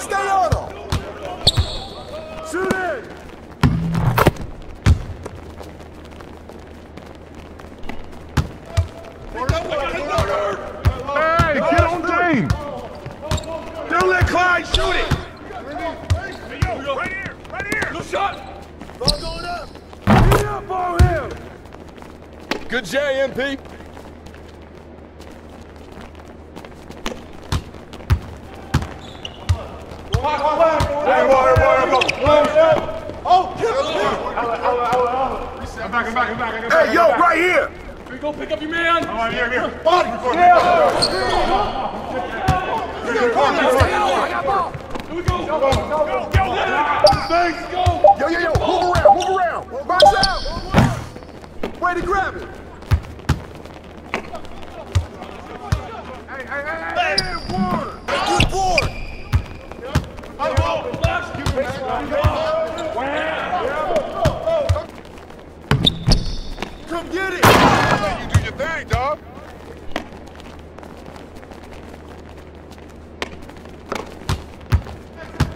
Stay on him! Shoot it! Hey, get on James! Don't let Clyde shoot it! Right here! Right here! No shot! Ball going up! Get up on him! Good J, MP. I'm back, I'm back, I'm back. I'm back. Hey, yo, right here! Here you go, pick up your here, we go! Go, go, go! Thanks. Go! Yo, yo, yo, move around, move around! Box out! Way to grab it! Come get it! You do your thing, dog.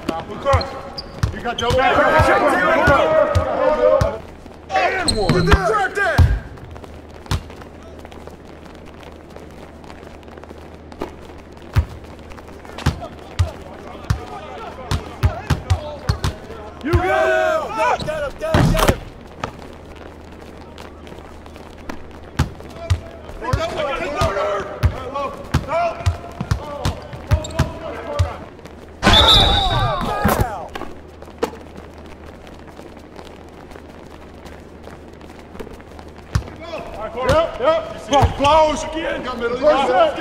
Stop the cross. You got your back. And one! Track that! You got him. Get him, get him, get him! Yep, yep. Close, again. Got middle. Close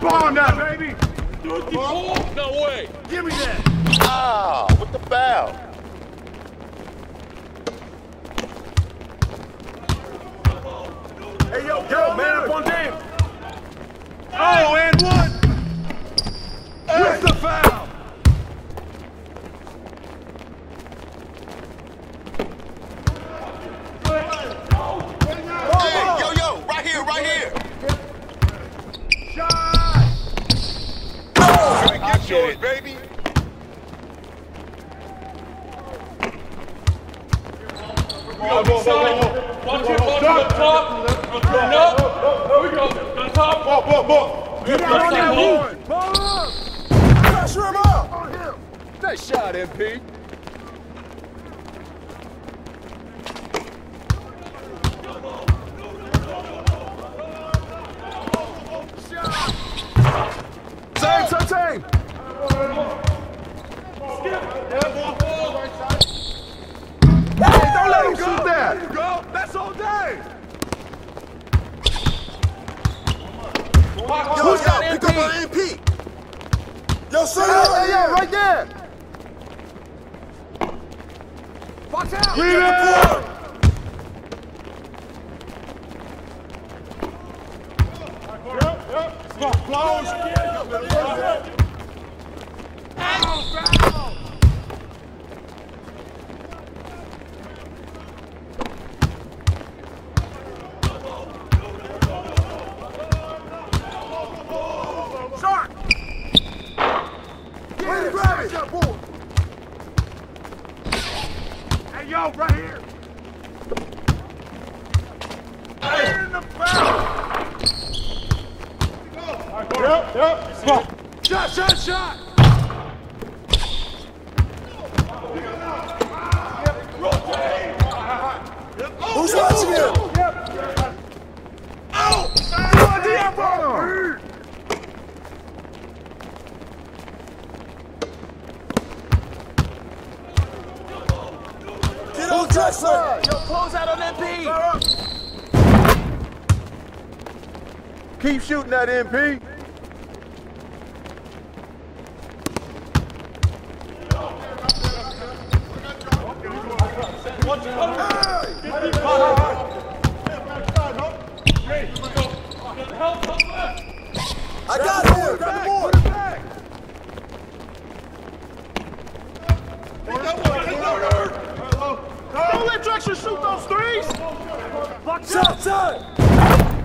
Bomb that, baby. No way! Give me that. Ah, with the foul. Hey, yo, yo, man up on Dame! Oh, and one. With the foul. Hey, yo, yo, right here, right here. Shot. Yours, baby. Watch it, watch it up top! Turn up! Here we go! On top! Get out on that! Pressure him up! On him! Nice shot, MP. Same, same, same! Hey, don't let him shoot that! Go. That's all day. Yo, yo, pick up an MP! Yo, sir! Hey, yo, right there! Watch out! Lead it. Yep, yep. Come on, close. Get it, grab it! Hey, yo, right here. In the foul. Yep, yep. Come on. Shot, shot, shot! Who's watching him? Get on Drexler! Yo, close out on MP. Keep shooting that MP. I got it! Grab the board! Don't let Drexler shoot those threes! Shot, shot!